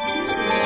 Bye.